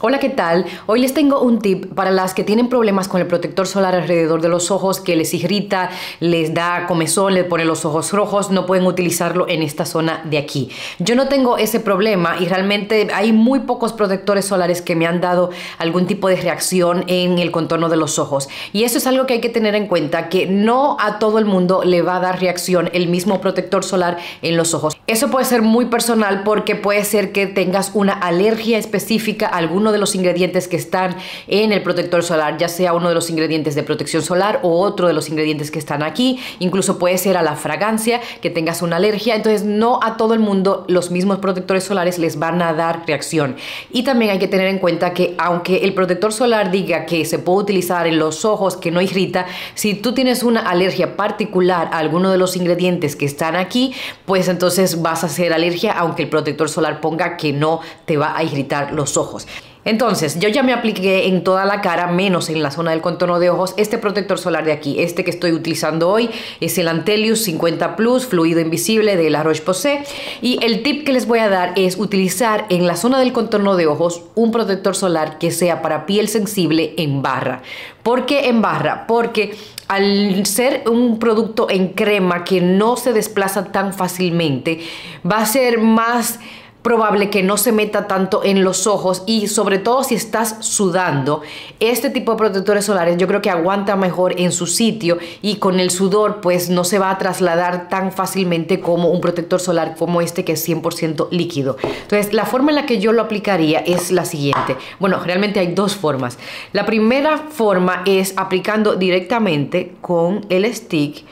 Hola, ¿qué tal? Hoy les tengo un tip para las que tienen problemas con el protector solar alrededor de los ojos, que les irrita, les da comezón, les pone los ojos rojos, no pueden utilizarlo en esta zona de aquí. Yo no tengo ese problema y realmente hay muy pocos protectores solares que me han dado algún tipo de reacción en el contorno de los ojos. Y eso es algo que hay que tener en cuenta, que no a todo el mundo le va a dar reacción el mismo protector solar en los ojos. Eso puede ser muy personal porque puede ser que tengas una alergia específica a alguno de los ingredientes que están en el protector solar, ya sea uno de los ingredientes de protección solar o otro de los ingredientes que están aquí, incluso puede ser a la fragancia, que tengas una alergia, entonces no a todo el mundo los mismos protectores solares les van a dar reacción. Y también hay que tener en cuenta que aunque el protector solar diga que se puede utilizar en los ojos, que no irrita, si tú tienes una alergia particular a alguno de los ingredientes que están aquí, pues entonces vas a hacer alergia aunque el protector solar ponga que no te va a irritar los ojos. Entonces, yo ya me apliqué en toda la cara, menos en la zona del contorno de ojos, este protector solar de aquí. Este que estoy utilizando hoy es el Antelius 50 Plus, fluido invisible de la Roche-Posay. Y el tip que les voy a dar es utilizar en la zona del contorno de ojos un protector solar que sea para piel sensible en barra. ¿Por qué en barra? Porque al ser un producto en crema que no se desplaza tan fácilmente, va a ser más probable que no se meta tanto en los ojos y sobre todo si estás sudando, este tipo de protectores solares yo creo que aguanta mejor en su sitio y con el sudor pues no se va a trasladar tan fácilmente como un protector solar como este que es 100% líquido. Entonces la forma en la que yo lo aplicaría es la siguiente. Bueno, realmente hay dos formas. La primera forma es aplicando directamente con el stick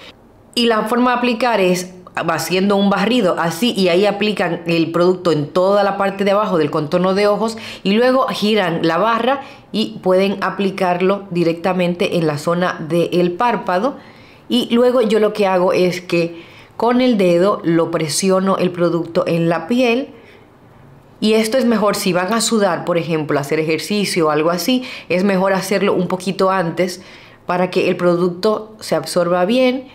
y la forma de aplicar es haciendo un barrido así y ahí aplican el producto en toda la parte de abajo del contorno de ojos y luego giran la barra y pueden aplicarlo directamente en la zona del párpado. Y luego yo lo que hago es que con el dedo lo presiono el producto en la piel. Y esto es mejor si van a sudar, por ejemplo, hacer ejercicio o algo así, es mejor hacerlo un poquito antes para que el producto se absorba bien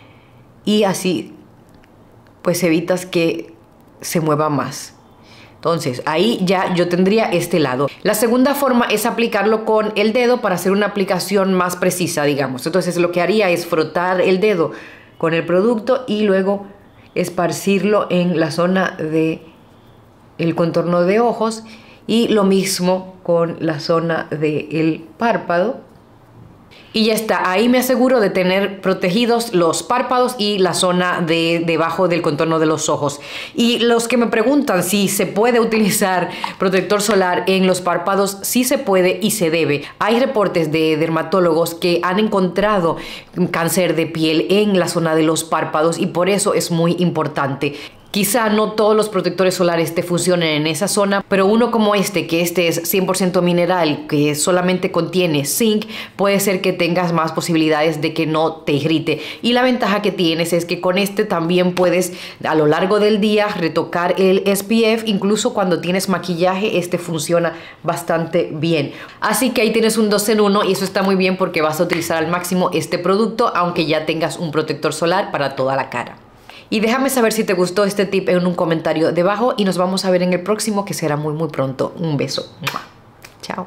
y así pues evitas que se mueva más. Entonces, ahí ya yo tendría este lado. La segunda forma es aplicarlo con el dedo para hacer una aplicación más precisa, digamos. Entonces, lo que haría es frotar el dedo con el producto y luego esparcirlo en la zona de el contorno de ojos y lo mismo con la zona del párpado y ya está, ahí me aseguro de tener protegidos los párpados y la zona de debajo del contorno de los ojos. Y los que me preguntan si se puede utilizar protector solar en los párpados, sí se puede y se debe. Hay reportes de dermatólogos que han encontrado cáncer de piel en la zona de los párpados y por eso es muy importante. Quizá no todos los protectores solares te funcionen en esa zona, pero uno como este, que este es 100% mineral, que solamente contiene zinc, puede ser que tengas más posibilidades de que no te irrite. Y la ventaja que tienes es que con este también puedes a lo largo del día retocar el SPF, incluso cuando tienes maquillaje, este funciona bastante bien. Así que ahí tienes un 2 en 1 y eso está muy bien porque vas a utilizar al máximo este producto, aunque ya tengas un protector solar para toda la cara. Y déjame saber si te gustó este tip en un comentario debajo y nos vamos a ver en el próximo que será muy muy pronto. Un beso. Chao.